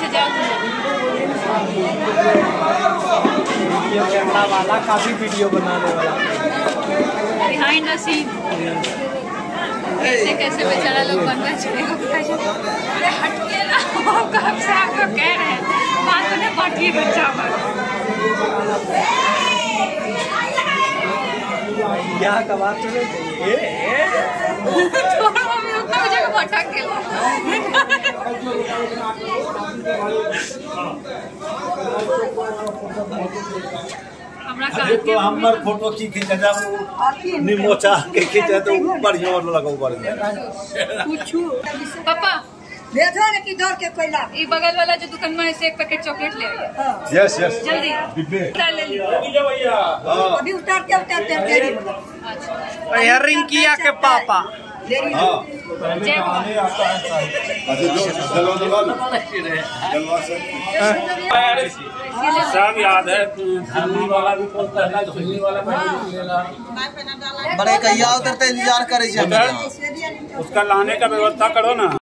से जाओ वाला काफ़ी वीडियो बनाने वाला। बिहाइंड द सीन कैसे कैसे बेचारा लोग बनना चाहिए अरे हटिए ना। कब से आपको कह रहे हैं? बात उन्हें बांटिए बच्चा पर का थोड़ा मम्मी उतना मुझे भटक हमरा अरे तो हमर फ़ोटो की खींचा जा निमोचा के खींचा तो बढ़िया और लगा ऊपर पापा देखो ना कि दौड़ के कोई लाभ। ये बगल वाला जो दुकान में है से एक पैकेट चॉकलेट ले आइए यस यस जल्दी। डिब्बे। उतार ले लीजिए अभी उतारते उतारते देरी हो। गई। अच्छा रिंकिया के पापा। हो। हाँ। हो अच्छा सब याद है दिल्ली वाला भी बोलता है दिल्ली वाला बड़े कहिया उतरते इंतज़ार करे उसका लाने का व्यवस्था करो ना।